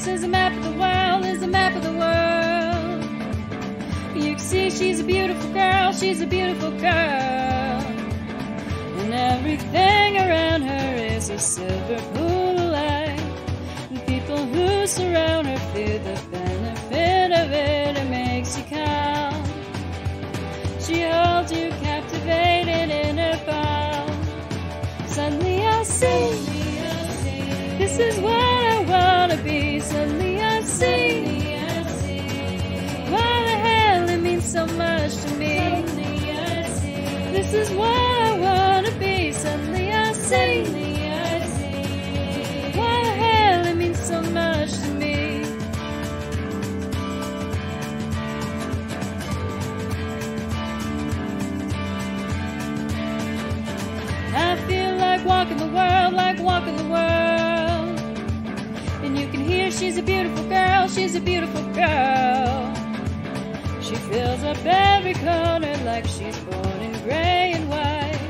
face is a map of the world, is a map of the world. You can see she's a beautiful girl, she's a beautiful girl. And everything around her is a silver pool of light. And people who surround her feel the benefit of it, it makes you count. She holds you captivated in her palm. Suddenly I see, this is what. Suddenly I see, why the hell it means so much to me. This is what I wanna be. Suddenly I see, why the hell it means so much to me. I feel like walking the world, like walking the world. She's a beautiful girl, she's a beautiful girl. She fills up every corner like she's born in gray and white.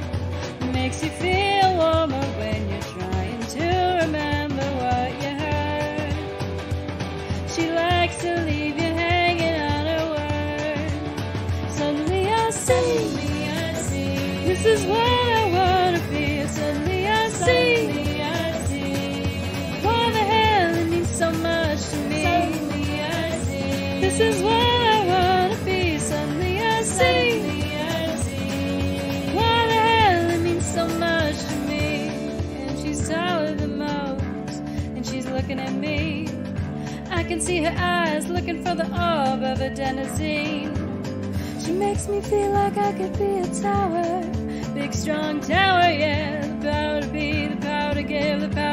Makes you feel warmer when you're trying to remember what you heard. She likes to leave you hanging on her word. Suddenly I see, this is what I wanna be. Suddenly looking at me. I can see her eyes looking for the orb of a denizen. She makes me feel like I could be a tower. Big strong tower, yeah. The power to be, the power to give, the power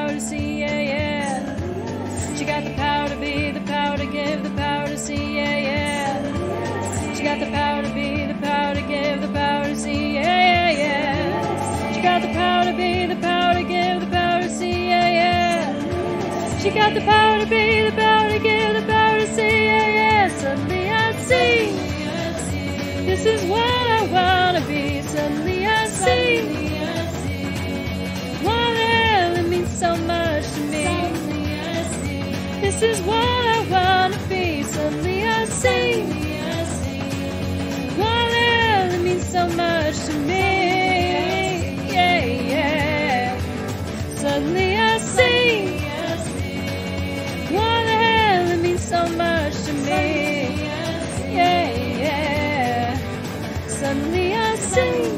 She got the power to be, the power to give, the power to see, yeah, yeah. Suddenly I see. This is what I wanna be. Suddenly I see hell it means so much to me. This is what I wanna be. Suddenly I see hell it means so much to me. day.